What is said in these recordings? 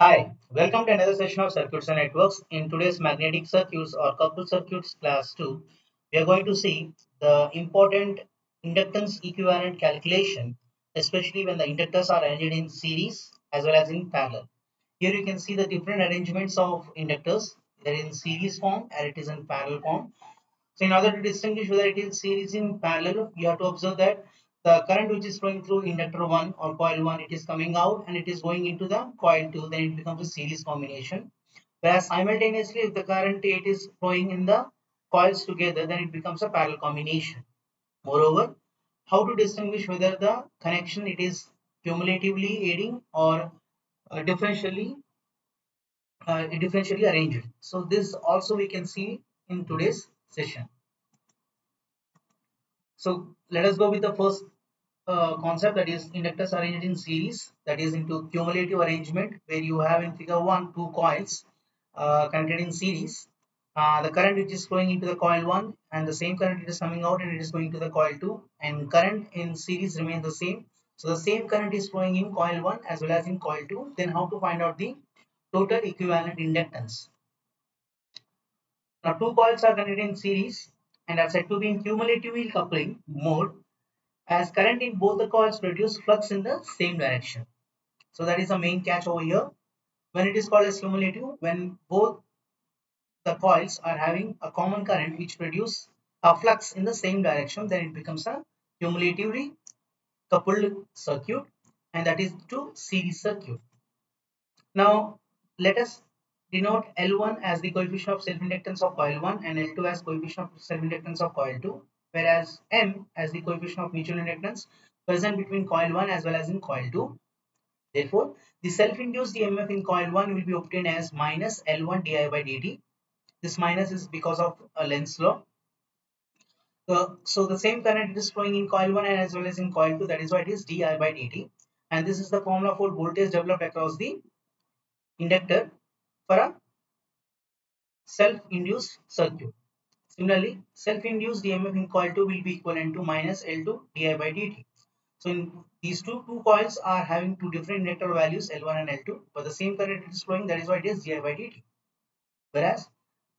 Hi, welcome to another session of Circuits and Networks. In today's magnetic circuits or coupled circuits class 2, we are going to see the important inductance equivalent calculation, especially when the inductors are arranged in series as well as in parallel. Here you can see the different arrangements of inductors. They're in series form and it is in parallel form. So in order to distinguish whether it is series in parallel, you have to observe that the current which is flowing through inductor 1 or coil 1, it is coming out and it is going into the coil 2, then it becomes a series combination. Whereas simultaneously, if the current it is flowing in the coils together, then it becomes a parallel combination. Moreover, how to distinguish whether the connection it is cumulatively aiding or uh, differentially uh, differentially arranged. So this also we can see in today's session. So let us go with the first concept that is inductors arranged in series that is into cumulative arrangement where you have in figure 1 two coils uh, connected in series. Uh, the current which is flowing into the coil 1 and the same current it is coming out and it is going to the coil 2 and current in series remain the same. So the same current is flowing in coil 1 as well as in coil 2. Then how to find out the total equivalent inductance. Now two coils are connected in series and are said to be in cumulative coupling mode as current in both the coils produce flux in the same direction. So that is the main catch over here. When it is called as cumulative, when both the coils are having a common current which produce a flux in the same direction, then it becomes a cumulatively coupled circuit and that is to series circuit. Now let us denote L1 as the coefficient of self-inductance of coil 1 and L2 as coefficient of self-inductance of coil 2 whereas M as the coefficient of mutual inductance present between coil 1 as well as in coil 2. Therefore, the self-induced EMF in coil 1 will be obtained as minus L1 di by dt. This minus is because of a Lenz law. So, so the same current is flowing in coil 1 and as well as in coil 2 that is why it is di by dt and this is the formula for voltage developed across the inductor for a self-induced circuit. Similarly, self-induced EMF in coil 2 will be equivalent to minus L2 di by dt. So in these two, two coils are having two different inductor values L1 and L2, but the same current is flowing, that is why it is di by dt. Whereas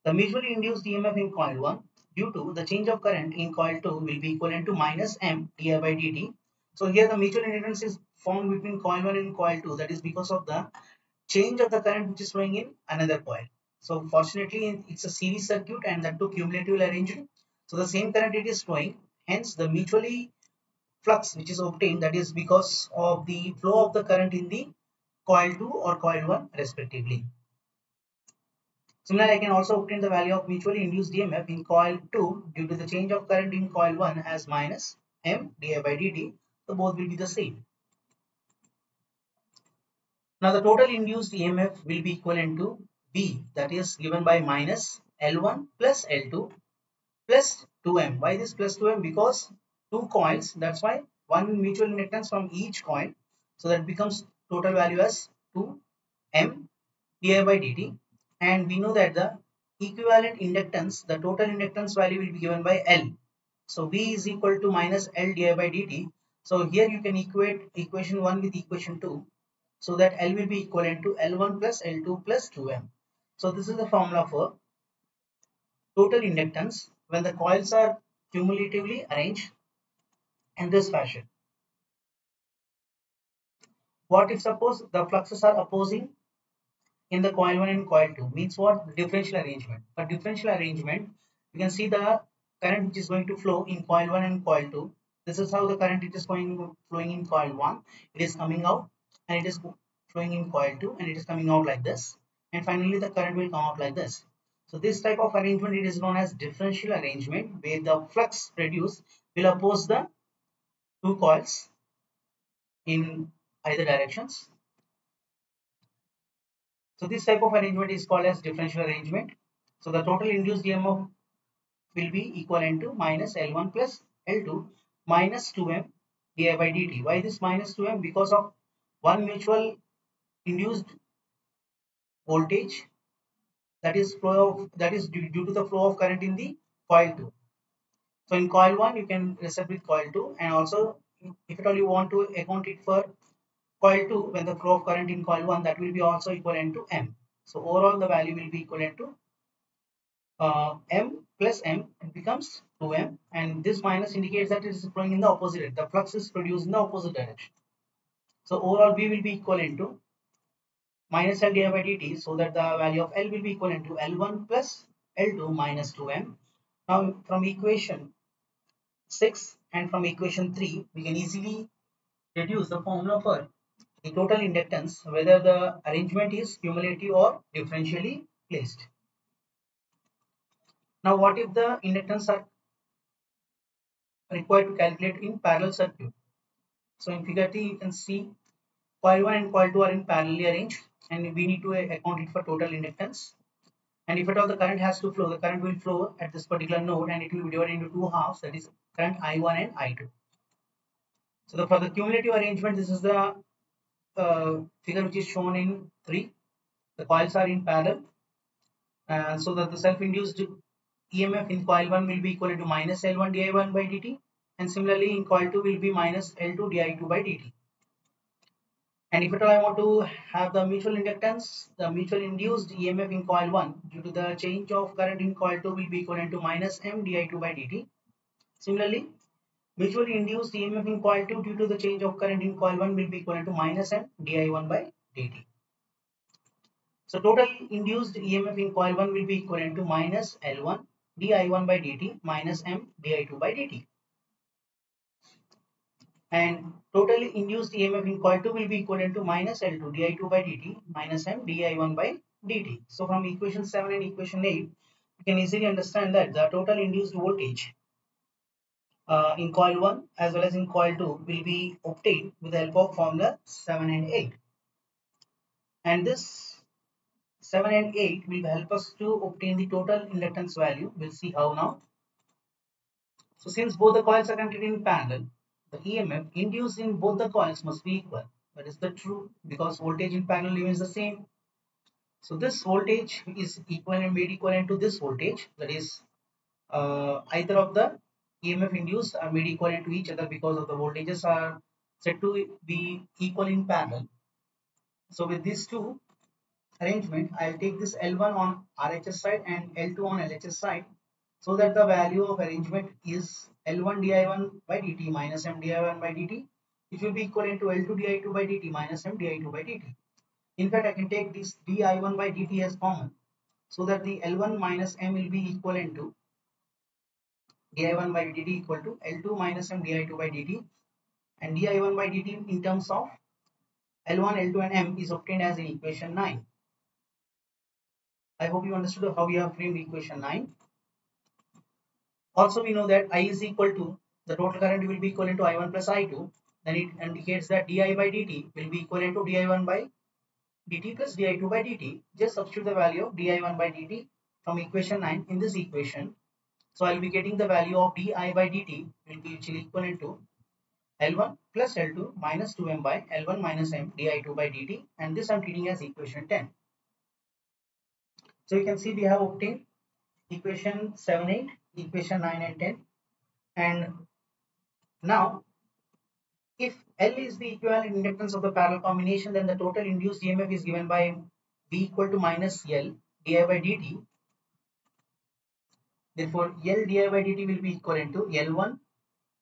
the mutually induced EMF in coil 1 due to the change of current in coil 2 will be equivalent to minus M di by dt. So here the mutual inductance is formed between coil 1 and coil 2, that is because of the change of the current which is flowing in another coil. So fortunately, it's a series circuit and that too cumulative arrangement. So the same current it is flowing. Hence, the mutually flux which is obtained that is because of the flow of the current in the coil 2 or coil 1 respectively. Similarly, I can also obtain the value of mutually induced EMF in coil 2 due to the change of current in coil 1 as minus M di by dt. So both will be the same. Now the total induced EMF will be equivalent to B that is given by minus L1 plus L2 plus 2M. Why this plus 2M? Because two coils that's why one mutual inductance from each coil. So that becomes total value as 2M di by dt and we know that the equivalent inductance the total inductance value will be given by L. So V is equal to minus L di by dt. So here you can equate equation 1 with equation 2 so that L will be equivalent to L1 plus L2 plus 2M. So this is the formula for total inductance when the coils are cumulatively arranged in this fashion. What if suppose the fluxes are opposing in the coil 1 and coil 2 means what differential arrangement. For differential arrangement you can see the current which is going to flow in coil 1 and coil 2. This is how the current it is going flowing in coil 1. It is coming out and it is flowing in coil 2 and it is coming out like this and finally the current will come out like this. So this type of arrangement it is known as differential arrangement where the flux produced will oppose the two coils in either directions. So this type of arrangement is called as differential arrangement. So the total induced EMF will be equivalent to minus L1 plus L2 minus 2M di by dt. Why this minus 2M? Because of one mutual induced voltage that is flow of that is due, due to the flow of current in the coil 2 so in coil 1 you can reset with coil 2 and also if at all you want to account it for coil 2 when the flow of current in coil 1 that will be also equivalent to m. So overall the value will be equivalent to uh, m plus m it becomes 2m and this minus indicates that it is flowing in the opposite direction. The flux is produced in the opposite direction. So overall v will be equivalent to minus L divided by dt so that the value of L will be equivalent to L1 plus L2 minus 2m now from equation 6 and from equation 3 we can easily reduce the formula for the total inductance whether the arrangement is cumulative or differentially placed. Now what if the inductance are required to calculate in parallel circuit? So in figure T you can see coil 1 and coil 2 are in parallelly arranged and we need to account it for total inductance. And if at all the current has to flow the current will flow at this particular node and it will be divided into two halves that is current I1 and I2. So the, for the cumulative arrangement this is the uh, figure which is shown in 3 the coils are in parallel. Uh, so that the self-induced EMF in coil 1 will be equal to minus L1 di1 by dt and similarly in coil 2 will be minus L2 di2 by dt and if at all I want to have the mutual inductance the mutual induced EMF in coil 1 due to the change of current in coil 2 will be equivalent to minus M di2 by dt similarly Mutually induced EMF in coil 2 due to the change of current in coil 1 will be equal to minus M di1 by dt. So total induced EMF in coil 1 will be equivalent to minus L1 di1 by dt minus M di2 by dt. And total induced EMF in coil 2 will be equivalent to minus L2 di2 by dt minus M di1 by dt. So from equation 7 and equation 8, you can easily understand that the total induced voltage uh, in coil 1 as well as in coil 2 will be obtained with the help of formula 7 and 8 and this 7 and 8 will help us to obtain the total inductance value. We'll see how now. So since both the coils are connected in parallel the emf induced in both the coils must be equal. That is the true because voltage in parallel remains the same. So this voltage is equal and made equivalent to this voltage that is uh, either of the EMF induced are made equivalent to each other because of the voltages are said to be equal in parallel. So with these two arrangement, I'll take this L1 on RHS side and L2 on LHS side so that the value of arrangement is L1 di1 by dt minus M di1 by dt it will be equivalent to L2 di2 by dt minus M di2 by dt. In fact, I can take this di1 by dt as common so that the L1 minus M will be equivalent to di1 by dt equal to L2 minus M di2 by dt and di1 by dt in terms of L1, L2 and M is obtained as in equation 9. I hope you understood how we have framed equation 9. Also we know that I is equal to the total current will be equivalent to I1 plus I2 then it indicates that di by dt will be equivalent to di1 by dt plus di2 by dt. Just substitute the value of di1 by dt from equation 9 in this equation so I'll be getting the value of di by dt will be actually equivalent to L1 plus L2 minus 2m by L1 minus m di2 by dt and this I'm treating as equation 10. So you can see we have obtained equation 7, 8, equation 9 and 10 and now if L is the equivalent inductance of the parallel combination then the total induced EMF is given by V equal to minus L di by dt Therefore, L di by dt will be equivalent to L1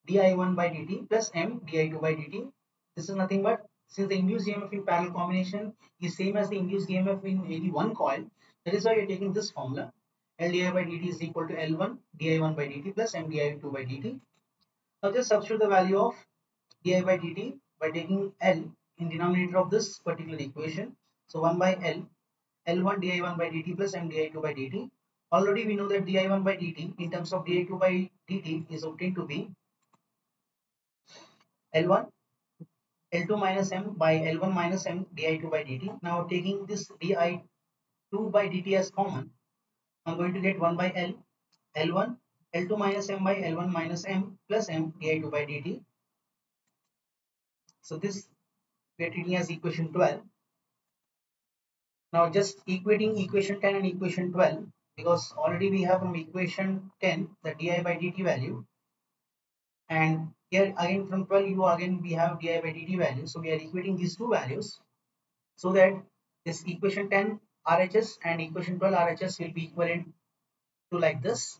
di1 by dt plus M di2 by dt. This is nothing but since the induced EMF in parallel combination is same as the induced EMF in any one coil, that is why you are taking this formula. L di by dt is equal to L1 di1 by dt plus M di2 by dt. Now just substitute the value of di by dt by taking L in denominator of this particular equation. So 1 by L, L1 di1 by dt plus M di2 by dt Already we know that di1 by dt in terms of di2 by dt is obtained to be L1 L2 minus m by L1 minus m di2 by dt. Now taking this di2 by dt as common, I'm going to get 1 by L L1 L2 minus m by L1 minus m plus m di2 by dt. So this treating as equation 12. Now just equating equation 10 and equation 12 because already we have from equation 10 the di by dt value and here again from 12 you again we have di by dt value so we are equating these two values so that this equation 10 RHS and equation 12 RHS will be equivalent to like this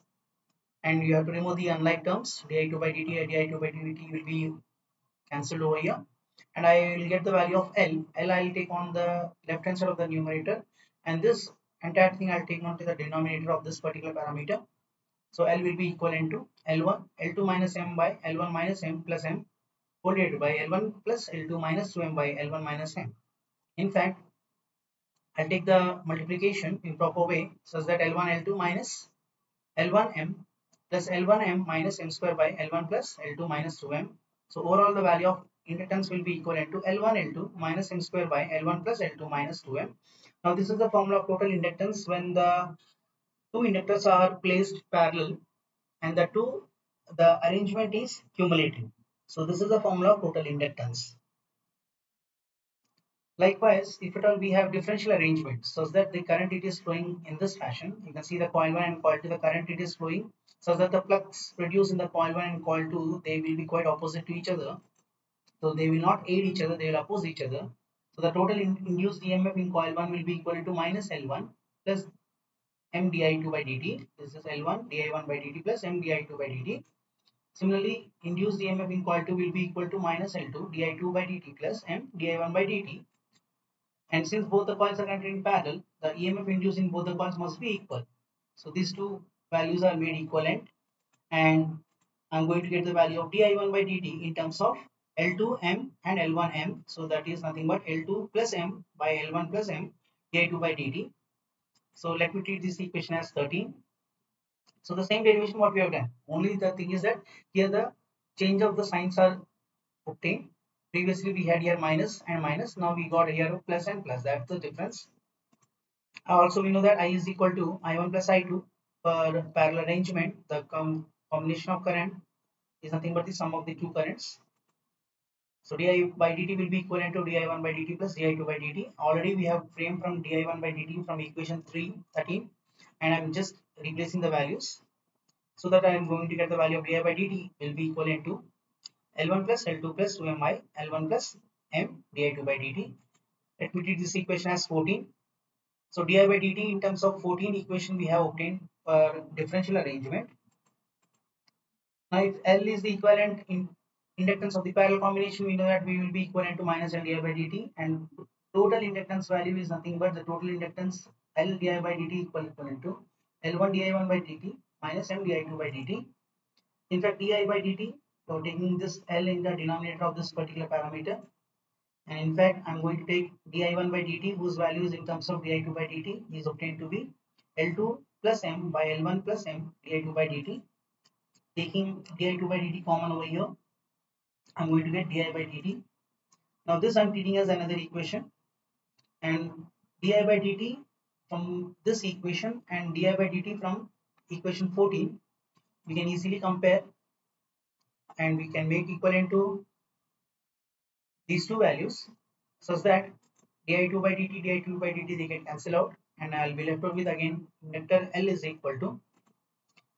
and you have to remove the unlike terms di2 by dt and di2 by dt will be cancelled over here and I will get the value of L. L I will take on the left hand side of the numerator and this entire thing I'll take on to the denominator of this particular parameter. So L will be equivalent to L1 L2 minus M by L1 minus M plus M divided by L1 plus L2 minus 2M by L1 minus M. In fact, I'll take the multiplication in proper way such that L1 L2 minus L1M plus L1M minus M square by L1 plus L2 minus 2M. So overall the value of inductance will be equivalent to L1 L2 minus M square by L1 plus L2 minus 2M. Now this is the formula of total inductance when the two inductors are placed parallel and the two the arrangement is cumulative. So this is the formula of total inductance. Likewise, if at all we have differential arrangement such that the current it is flowing in this fashion, you can see the coil 1 and coil 2, the current it is flowing such that the flux produced in the coil 1 and coil 2, they will be quite opposite to each other. So they will not aid each other, they will oppose each other. So the total in induced EMF in coil 1 will be equal to minus L1 plus M di2 by dt. This is L1 di1 by dt plus M di2 by dt. Similarly, induced EMF in coil 2 will be equal to minus L2 di2 by dt plus M di1 by dt. And since both the coils are connected in parallel, the EMF induced in both the coils must be equal. So these two values are made equivalent and I'm going to get the value of di1 by dt in terms of L2m and L1m. So that is nothing but L2 plus m by L1 plus m di2 by dt. So let me treat this equation as 13. So the same derivation what we have done. Only the thing is that here the change of the signs are obtained previously we had here minus and minus now we got here plus and plus. That's the difference. Uh, also we know that i is equal to i1 plus i2 for parallel arrangement. The com combination of current is nothing but the sum of the two currents. So di by dt will be equivalent to di1 by dt plus di2 by dt. Already we have framed from di1 by dt from equation 3 13 and i'm just replacing the values. So that i am going to get the value of di by dt will be equivalent to L1 plus L2 plus 2mi L1 plus m di2 by dt. Let me treat this equation as 14. So di by dt in terms of 14 equation we have obtained for differential arrangement. Now if L is the equivalent in inductance of the parallel combination, we know that we will be equivalent to minus L di by dt and total inductance value is nothing but the total inductance L di by dt equal equivalent to L1 di1 by dt minus M di2 by dt. In fact, di by dt so taking this L in the denominator of this particular parameter. And in fact, I'm going to take di1 by dt whose value is in terms of di2 by dt is obtained to be L2 plus M by L1 plus M di2 by dt. Taking di2 by dt common over here, I'm going to get di by dt. Now this I'm treating as another equation and di by dt from this equation and di by dt from equation 14 we can easily compare and we can make equivalent to these two values such that di2 by dt di2 by dt they get cancel out and I'll be left with again inductor L is equal to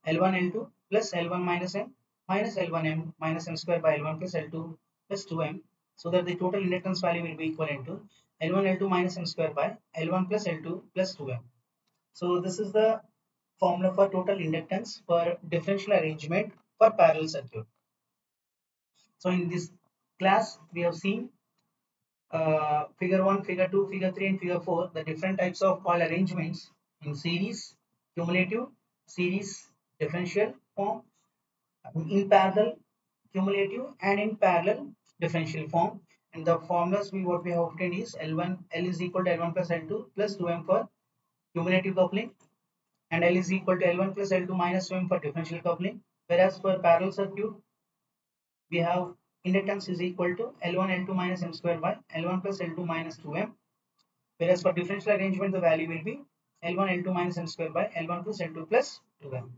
L1 L2 plus L1 minus M minus L1M minus M square by L1 plus L2 plus 2M so that the total inductance value will be equivalent to L1 L2 minus M square by L1 plus L2 plus 2M. So this is the formula for total inductance for differential arrangement for parallel circuit. So in this class, we have seen uh, figure 1, figure 2, figure 3 and figure 4, the different types of coil arrangements in series, cumulative, series, differential form, in parallel, cumulative and in parallel differential form. And the formulas we what we have obtained is L1, L is equal to L1 plus L2 plus 2M for cumulative coupling and L is equal to L1 plus L2 minus 2M for differential coupling. Whereas for parallel circuit, we have inductance is equal to L1 L2 minus M square by L1 plus L2 minus 2M. Whereas for differential arrangement, the value will be L1 L2 minus M square by L1 plus L2 plus 2M.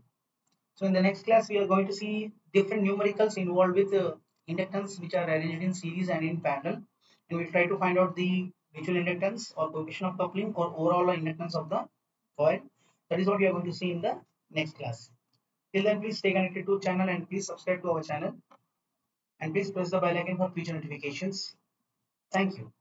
So in the next class, we are going to see different numericals involved with uh, inductance which are arranged in series and in parallel. And we'll try to find out the mutual inductance or coefficient of coupling or overall inductance of the coil. That is what we are going to see in the next class. Till then, please stay connected to channel and please subscribe to our channel. And please press the bell icon for future notifications. Thank you.